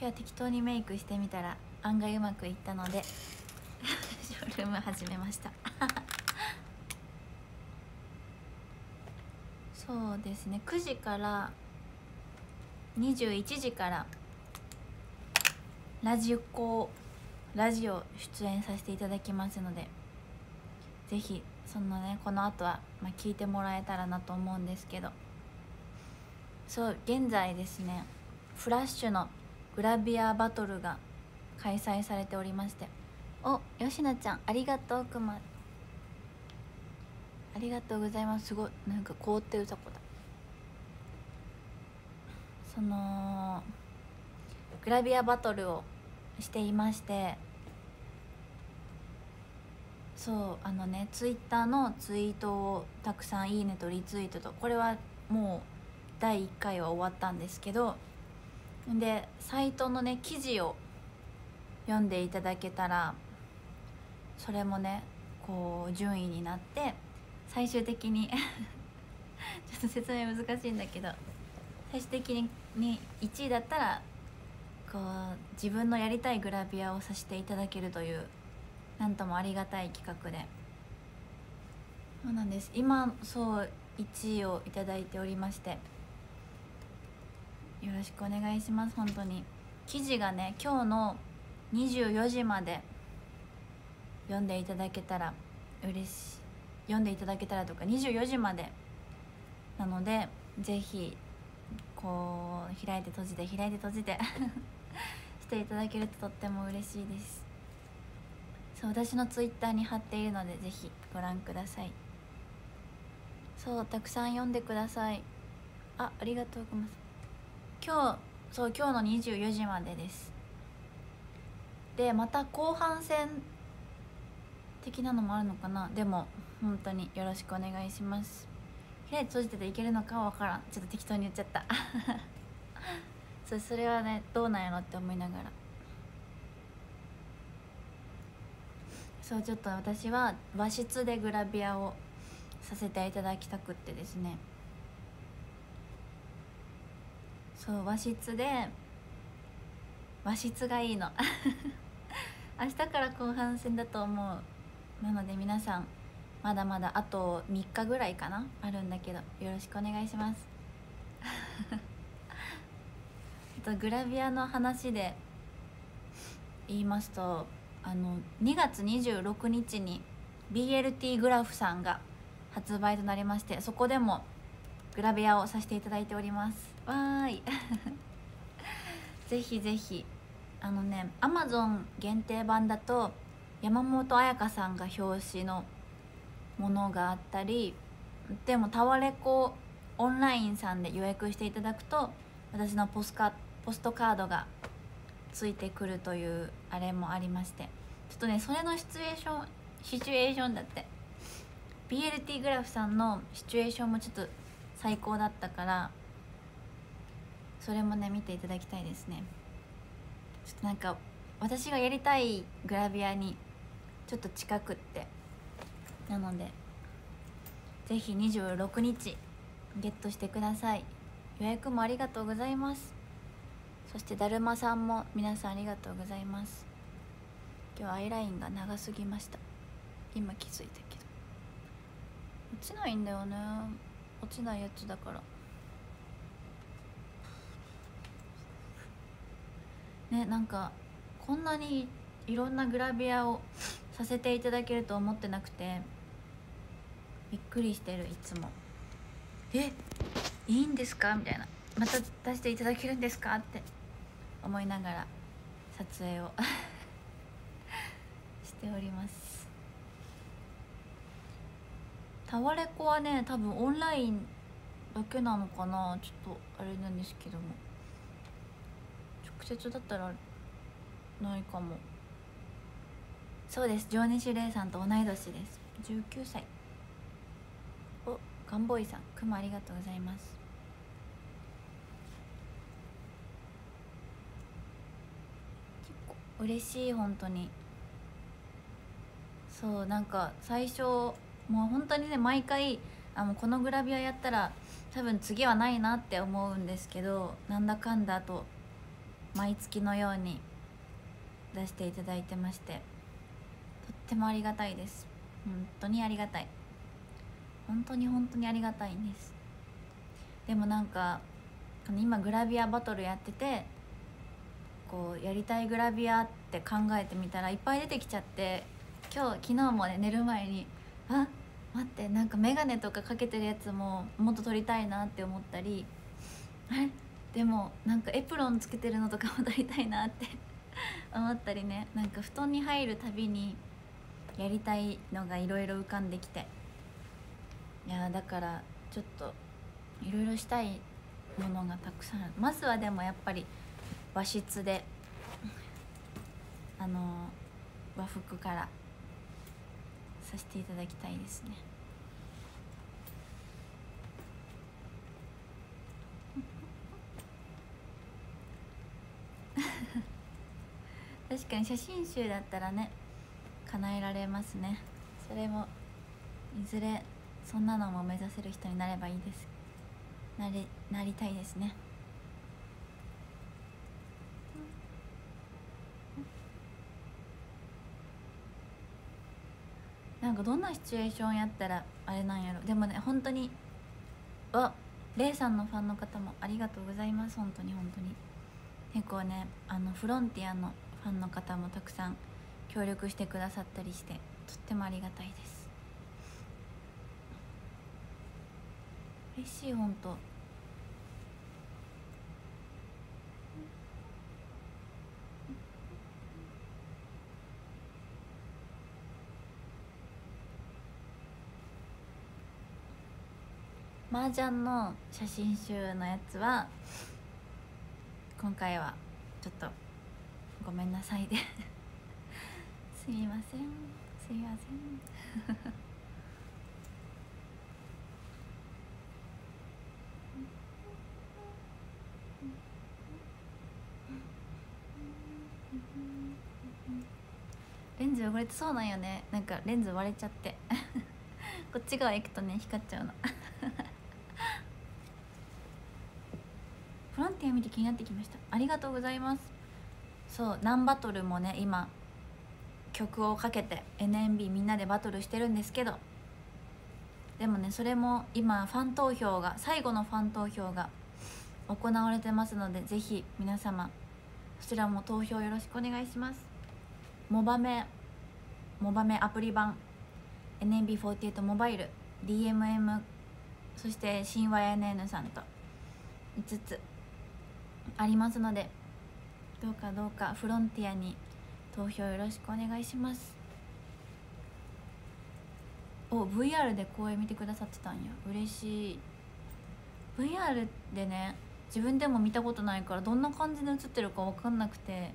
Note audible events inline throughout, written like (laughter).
今日は適当にメイクしてみたら案外うまくいったので (laughs) ショールーム始めました。(laughs) そうですね9時から21時からラジオラジオ出演させていただきますのでぜひそのねこの後はまあ聞いてもらえたらなと思うんですけど。そう現在ですねフラッシュのグラビアバトルが開催されておりまして。およしなちゃんありがとうくま。ありがとうございます。すごい。なんか凍ってるとこだ。そのグラビアバトルをしていまして。そうあのねツイッターのツイートをたくさん「いいね」とリツイートとこれはもう第1回は終わったんですけどでサイトのね記事を読んでいただけたらそれもねこう順位になって最終的に (laughs) ちょっと説明難しいんだけど最終的にに1位だったらこう自分のやりたいグラビアをさせていただけるというなんともありがたい企画で。そうなんです。今そう1位を頂いておりましてよろしくお願いします。本当に。記事がね今日の24時まで読んでいただけたら嬉しい。読んでいただけたらとか24時まで。なのでぜひこう開いて閉じて開いて閉じて (laughs) していただけるととっても嬉しいです。そう私のツイッターに貼っているのでぜひご覧ください。そうたくさん読んでください。あありがとうございます。今日そう今日の24時までです。でまた後半戦的なのもあるのかな。でも本当によろしくお願いします。開いて閉じてていけるのかわからん。ちょっと適当に言っちゃった。(laughs) そそれはねどうなんやろって思いながら。そうちょっと私は和室でグラビアをさせていただきたくってですね。そう和室で和室がいいの。(laughs) 明日から後半戦だと思う。なので皆さんまだまだあと3日ぐらいかな？あるんだけど。よろしくお願いします。(laughs) とグラビアの話で言いますとあの2月26日に BLT グラフさんが発売となりましてそこでもグラビアをさせていただいております。わーい。ぜひぜひあのねアマゾン限定版だと山本彩香さんが表紙のものがあったりでもタワレコオンラインさんで予約していただくと私のポスカポストカードがついてくるというあれもありましてちょっとねそれのシチュエーションシチュエーションだって BLT グラフさんのシチュエーションもちょっと最高だったからそれもね見ていただきたいですね。ちょっとなんか私がやりたいグラビアにちょっと近くって。なのでぜひ26日ゲットしてください。予約もありがとうございます。そしてだるまさんも皆さんありがとうございます。今日アイラインが長すぎました。今気づいたけど。落ちないんだよね。落ちないやつだから。ねなんかこんなにいろんなグラビアをさせていただけると思ってなくてびっくりしてるいつも「えいいんですか?」みたいな「また出していただけるんですか?」って思いながら撮影を。(laughs) しております。タワレコはね多分オンラインだけなのかな。ちょっとあれなんですけども。直接だったらないかも。そうです。情熱レイさんと同い年です。19歳。おガンボーイさん。くもありがとうございます。嬉しい本当に。そうなんか最初もう本当にね毎回あのこのグラビアやったら多分次はないなって思うんですけどなんだかんだと毎月のように出していただいてましてとってもありがたいです。本当にありがたい。本当に本当にありがたいんです。でもなんか今グラビアバトルやっててこうやりたいグラビアって考えてみたらいっぱい出てきちゃって今日昨日もね寝る前にあ待ってなんか眼鏡とかかけてるやつももっと撮りたいなって思ったりあれでもなんかエプロンつけてるのとかも撮りたいなって (laughs) 思ったりね。なんか布団に入るたびにやりたいのがいろいろ浮かんできて。いやだからちょっといろいろしたいものがたくさんある。まずはでもやっぱり和室であの和服からさせていただきたいですね。(laughs) 確かに写真集だったらね叶えられますね。それもいずれそんなのも目指せる人になればいいです。なりなりたいですね。かどんなシチュエーションやったらあれなんやろ。でもね本当にあレイさんのファンの方もありがとうございます。本当に本当に。結構ねあのフロンティアのファンの方もたくさん協力してくださったりしてとってもありがたいです。嬉しい本当。麻雀の写真集のやつは今回はちょっとごめんなさいで。(laughs) すみません。すみません。レンズ汚れてそうなんよね。なんかレンズ割れちゃって。(laughs) こっち側行くとね光っちゃうの。(laughs) フロンテア見て気になってきました。ありがとうございます。そうナンバトルもね今曲をかけて NMB みんなでバトルしてるんですけどでもねそれも今ファン投票が最後のファン投票が行われてますのでぜひ皆様そちらも投票よろしくお願いします。モバメモバメアプリ版 NMB48 モバイル DMM そして新 YNN さんと5つ。ありますのでどうかどうかフロンティアに投票よろしくお願いします。お VR で公演見てくださってたんや。嬉しい。VR でね自分でも見たことないからどんな感じで映ってるか分かんなくて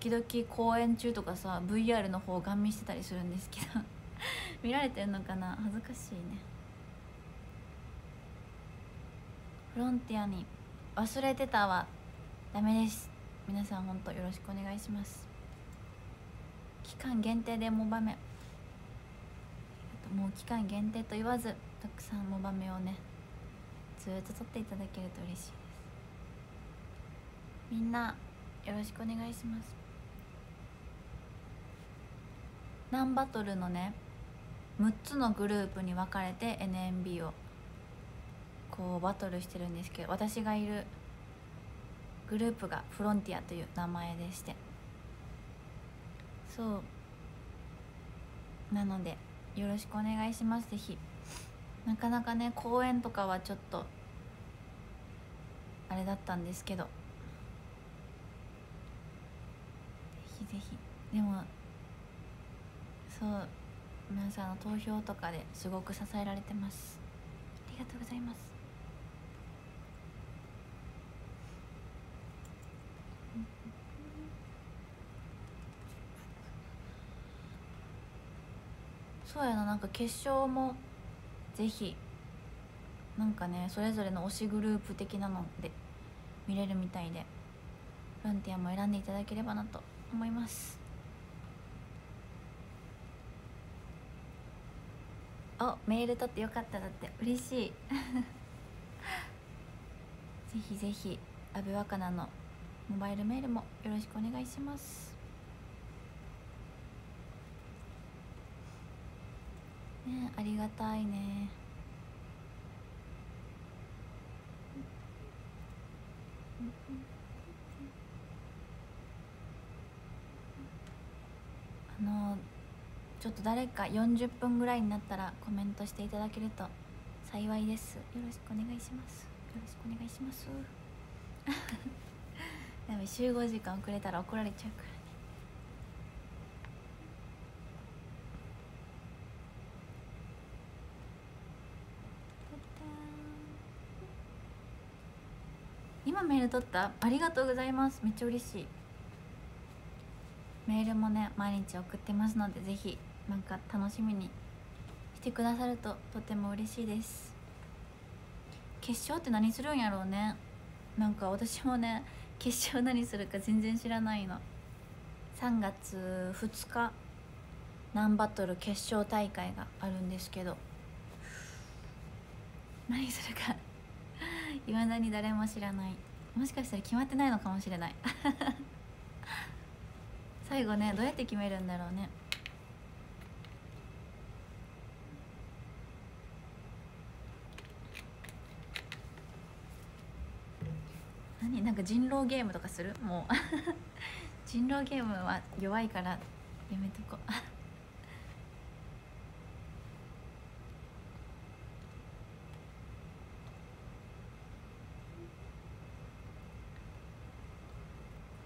時々公演中とかさ VR の方ガン見してたりするんですけど (laughs) 見られてんのかな？恥ずかしいね。フロンティアに忘れてたはダメです。皆さん本当よろしくお願いします。期間限定でモバメもう期間限定と言わずたくさんモバメをねずっと撮っていただけると嬉しいです。みんなよろしくお願いします。ナンバトルのね6つのグループに分かれて NMB をこうバトルしてるんですけど私がいるグループがフロンティアという名前でして。そう。なのでよろしくお願いしますぜひなかなかね公演とかはちょっとあれだったんですけど。ぜひぜひ。でもそう。皆さんの投票とかですごく支えられてます。ありがとうございます。そうやななんか決勝もぜひなんかねそれぞれの推しグループ的なので見れるみたいでフロンティアも選んでいただければなと思います。おメール取ってよかっただって嬉しい。(laughs) ぜひぜひ阿部若菜のモバイルメールもよろしくお願いします。ね。ありがたいね。あのちょっと誰か40分ぐらいになったらコメントしていただけると幸いです。よろしくお願いします。よろしくお願いします。やばい集合時間遅れたら怒られちゃうからね今メール取った？ありがとうございます。めっちゃ嬉しい。メールもね毎日送ってますのでぜひなんか楽しみにしてくださるととても嬉しいです。決勝って何するんやろうね。なんか私もね決勝何するか全然知らないの。3月2日ナンバトル決勝大会があるんですけど。何するか (laughs) いまだに誰も知らない。もしかしたら決まってないのかもしれない。(laughs) 最後ねどうやって決めるんだろうね。何？なんか人狼ゲームとかする？もう。(laughs) 人狼ゲームは弱いからやめとこう。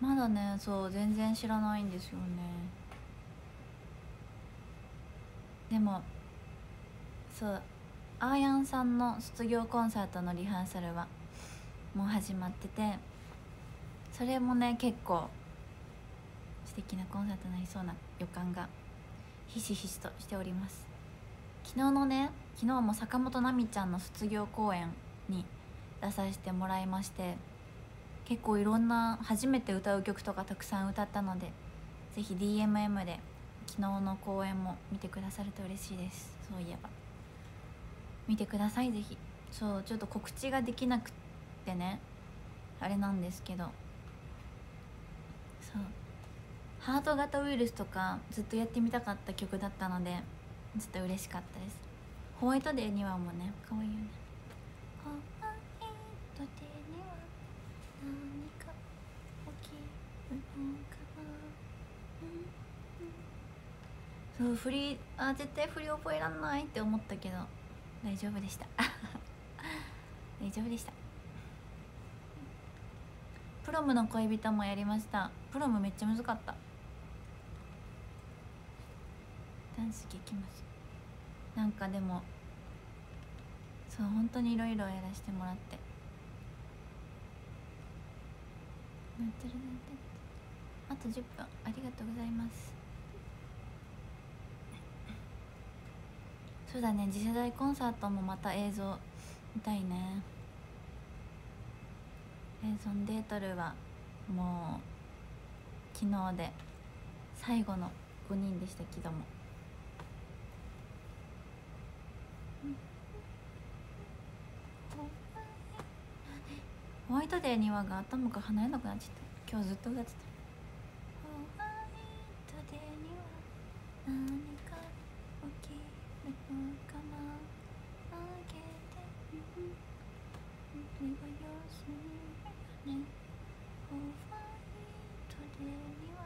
まだねそう全然知らないんですよね。でもそうアーヤンさんの卒業コンサートのリハーサルはもう始まっててそれもね結構素敵なコンサートになりそうな予感がひしひしとしております。昨日のね昨日も坂本奈美ちゃんの卒業公演に出させてもらいまして結構いろんな初めて歌う曲とかたくさん歌ったのでぜひ DMM で昨日の公演も見てくださると嬉しいです。そういえば。見てくださいぜひ。そうちょっと告知ができなくってね。あれなんですけど。そう。ハート型ウイルスとかずっとやってみたかった曲だったのでちょっと嬉しかったです。ホワイトデーにはもうね可愛いよねホワイトデーには何か起きるのかな、うんうん、そう振りあ絶対振り覚えらんないって思ったけど大丈夫でした。(laughs) 大丈夫でした。プロムの恋人もやりました。プロムめっちゃ難かった。ダンス激ます。なんかでもそう本当にいろいろやらせてもらって。なってるなってる。あと10分。ありがとうございます。そうだね。次世代コンサートもまた映像見たいね。レンソン・デートルはもう昨日で最後の5人でしたけども。ホワイトデーにはが頭が離れなくなっちゃった。今日ずっと歌ってたホワイトデーには何か起きるのかなあげてうんねホワイトデーには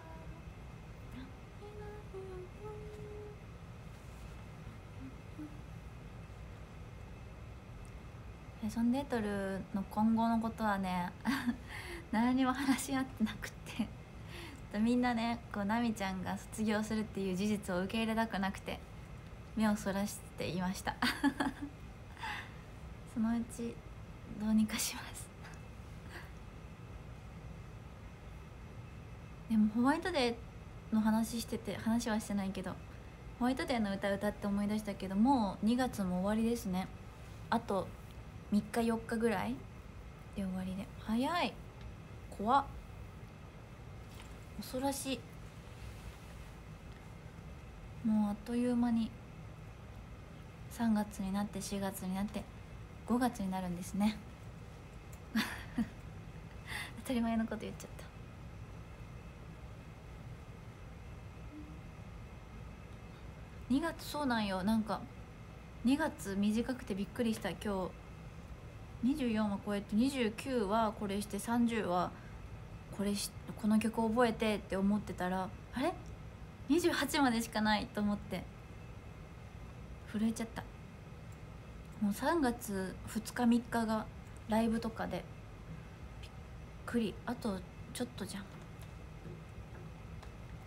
ファッションデートルの今後のことはね何にも話し合ってなくてみんなねこう奈美ちゃんが卒業するっていう事実を受け入れたくなくて目をそらしていましたそのうちどうにかしますでもホワイトデーの話してて話はしてないけどホワイトデーの歌歌って思い出したけどもう2月も終わりですねあと3日4日ぐらいで終わりで。早い。怖っ。恐ろしい。もうあっという間に3月になって4月になって5月になるんですね。(laughs) 当たり前のこと言っちゃった。2月そうなんよ。なんか2月短くてびっくりした今日。24は超えて29はこれして30はこれしこの曲覚えてって思ってたらあれ？28までしかないと思って。震えちゃった。もう3月2日3日がライブとかで。びっくり。あとちょっとじゃん。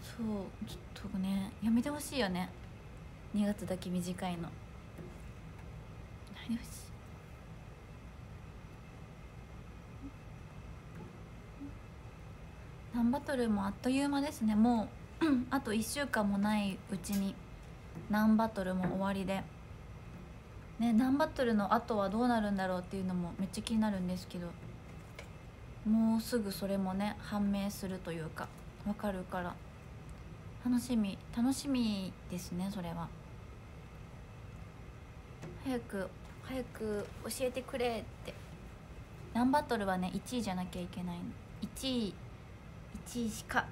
そうちょっとねやめてほしいよね。2月だけ短いの。何よしナンバトルもあっという間ですね。もうあと1週間もないうちにナンバトルも終わりで。ねナンバトルの後はどうなるんだろうっていうのもめっちゃ気になるんですけどもうすぐそれもね判明するというかわかるから。楽しみ楽しみですねそれは。早く早く教えてくれって。ナンバトルはね1位じゃなきゃいけない。の1位。1位しか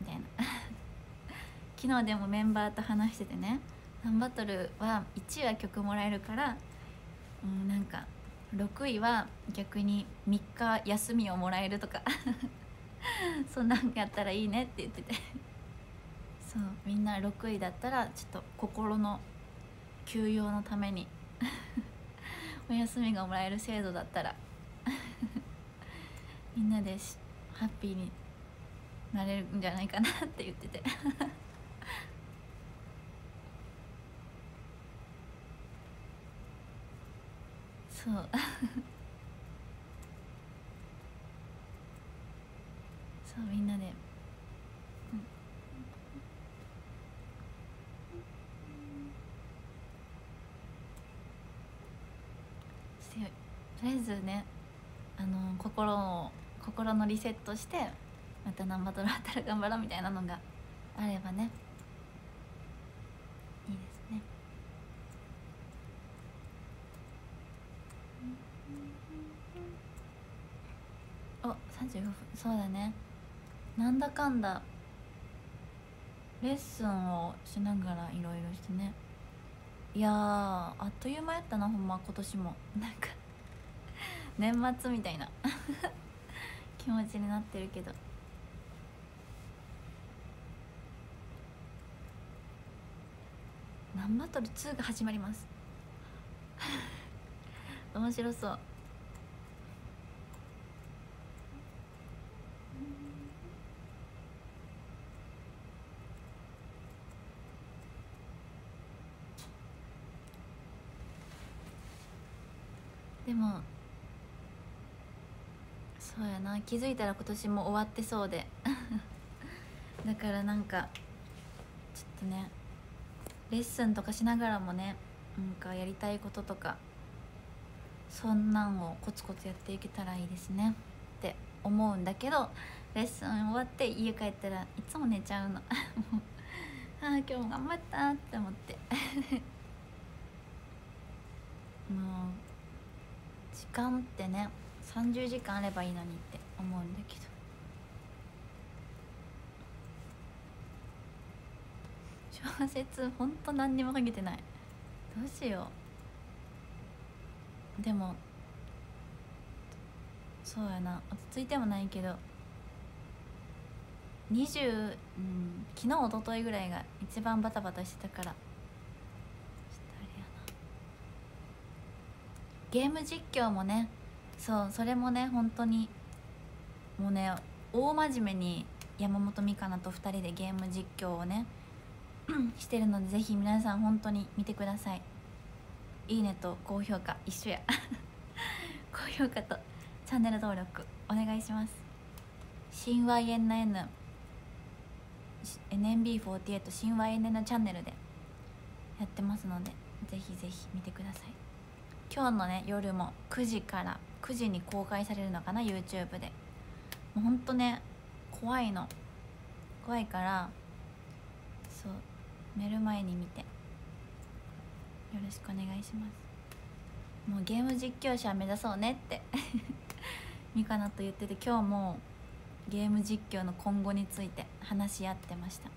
みたいな。(laughs) 昨日でもメンバーと話しててね。ナンバトルは1位は曲もらえるからうんなんか6位は逆に3日休みをもらえるとか。(laughs) そんなんやったらいいねって言ってて。(laughs) そうみんな6位だったらちょっと心の休養のために。お休みがもらえる制度だったら。みんなでハッピーになれるんじゃないかなって言ってて。そう。そうみんなで、うん、とりあえずねあの心を心のリセットしてまた何バトルあったら頑張ろうみたいなのがあればね。いいですね。お35分。そうだね。なんだかんだレッスンをしながらいろいろしてね。いやあっという間やったなほんま今年も。なんか年末みたいな。(laughs) 気持ちになってるけど。ナンバトル2が始まります。(laughs) 面白そう。でもそうやな。気づいたら今年も終わってそうで。(laughs) だからなんかちょっとね。レッスンとかしながらもねなんかやりたいこととかそんなんをコツコツやっていけたらいいですね。って思うんだけどレッスン終わって家帰ったらいつも寝ちゃうの。(laughs) ああ今日も頑張ったって思って。(laughs) もう時間ってね30時間あればいいのにって思うんだけど。小説ほんと何にも書けてない。どうしよう。でもそうやな。落ち着いてもないけど20、うん、昨日一昨日ぐらいが一番バタバタしてたから。ゲーム実況もねそうそれもね本当にもうね大真面目に山本美香菜と2人でゲーム実況をね (clears throat) してるのでぜひ皆さん本当に見てください。いいねと高評価一緒や。(laughs) 高評価とチャンネル登録お願いします。新 YNN NMB48 新 YNN チャンネルでやってますのでぜひぜひ見てください。今日のね夜も9時から9時に公開されるのかな YouTube で。もうほんとね怖いの。怖いから寝る前に見て。よろしくお願いします。もうゲーム実況者目指そうねって。(laughs) ミカナと言ってて今日もゲーム実況の今後について話し合ってました。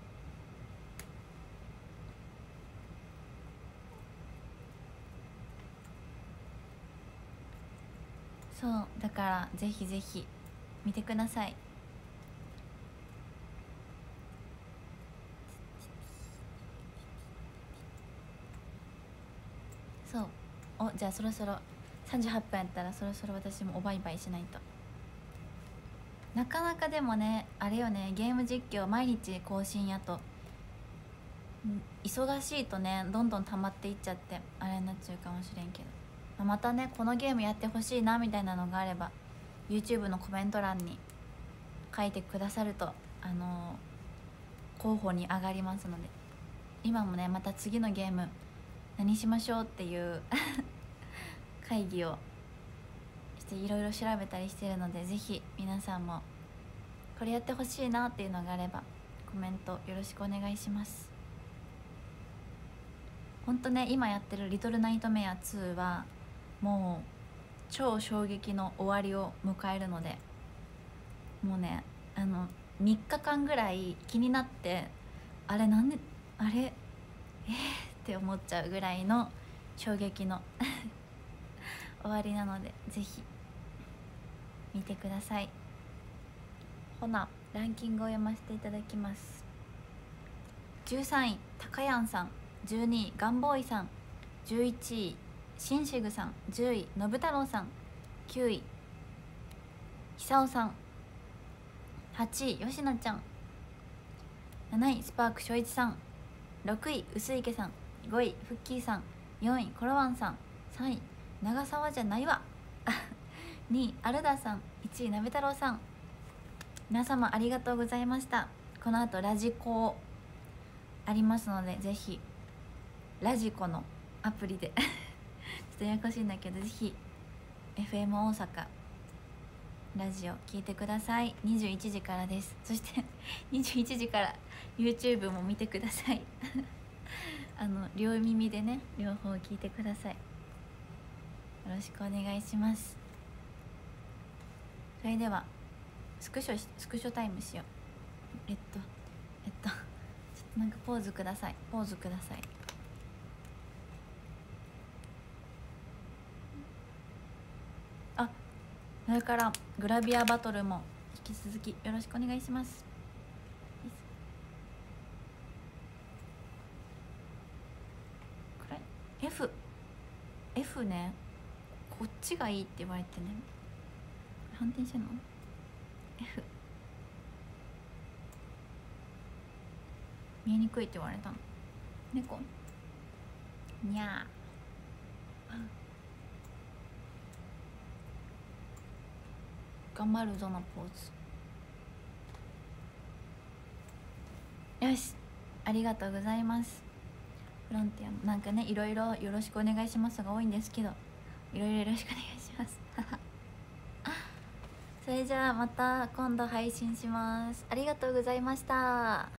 そうだからぜひぜひ見てください。おじゃあそろそろ38分やったらそろそろ私もおバイバイしないと。なかなかでもねあれよねゲーム実況毎日更新やと。忙しいとねどんどん溜まっていっちゃってあれになっちゃうかもしれんけど。まあまたねこのゲームやってほしいなみたいなのがあれば YouTube のコメント欄に書いてくださるとあのー候補に上がりますので。今もねまた次のゲーム何しましょうっていう会議をしていろいろ調べたりしてるのでぜひ皆さんもこれやってほしいなっていうのがあればコメントよろしくお願いします。ほんとね今やってる「リトルナイトメア2」はもう超衝撃の終わりを迎えるのでもうねあの3日間ぐらい気になってあれなんであれ？えー、って思っちゃうぐらいの衝撃の (laughs) 終わりなのでぜひ見てください。ほなランキングを読ませていただきます。13位たかやんさん。12位ガンボーイさん。11位しんしぐさん。10位のぶ太郎さん。9位ひさおさん。8位よしなちゃん。7位スパークしょいちさん。6位うすいけさん。5位フッキーさん。4位コロワンさん。3位長澤じゃないわ。(laughs) 2位アルダさん。1位なべ太郎さん。皆様ありがとうございました。この後ラジコありますのでぜひラジコのアプリで。(laughs) ちょっとややこしいんだけどぜひ FM 大阪ラジオ聞いてください。21時からです。そして (laughs) 21時から YouTube も見てください。あの両耳でね両方聞いてください。ろしくお願いします。それではスクショしスクショタイムしよう。えっとえっとちょっとなんかポーズください。ポーズください。あそれからグラビアバトルも引き続きよろしくお願いします。これ？F F ね。こっちがいいって言われてね。反転してんの？F 見えにくいって言われたの。猫。にゃ頑張るぞのポーズ。よし。ありがとうございます。フロンティアもなんかねいろいろよろしくお願いしますが多いんですけど。いろいろよろしくお願いします。(laughs) それじゃあまた今度配信します。ありがとうございました。